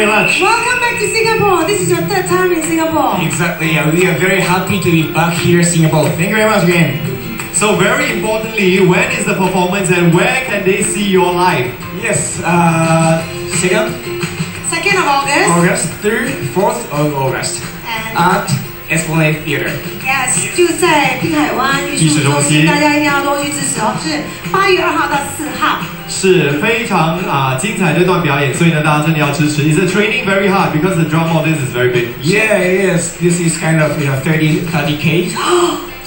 you. Thank you very much. Welcome back to Singapore. This is your third time in Singapore. Exactly. Yeah, we are very happy to be back here in Singapore. Thank you very much again. So very importantly, when is the performance and where can they see your live? Yes. Uh, second 2nd of August. August, third, fourth of August And at Esplanade Theater. yes，就在滨海湾艺术中心，大家一定要多去支持哦。是八月二号到四号。 是非常啊精彩这段表演，所以呢大家真的要支持。Is the training very hard because the drum of this is very big? Yeah, it is. This is kind of you know 30 30 k.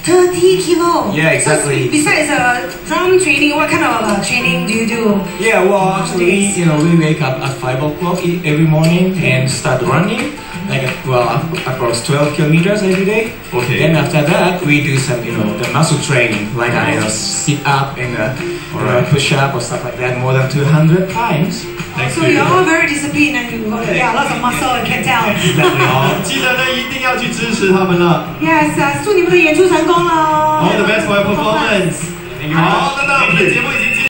30 kilo. Yeah, exactly. Besides uh, drum training, what kind of uh, training do you do? Yeah, well, actually, you know, we wake up at 5 o'clock e- every morning and start running, like, well, ap- approx 12 kilometers every day. Okay. Then after that, we do some, you know, the muscle training, like, uh, you know, sit up and uh, you know, Alright. push up or stuff like that more than 200 times. Next So to you. you're all very disciplined and you got yeah, lots of muscle, I can tell. 好，记得呢一定要去支持他们了。 Yes，啊，祝你们的演出成功喽 All the best for your performance. 好，那那我们的节目已经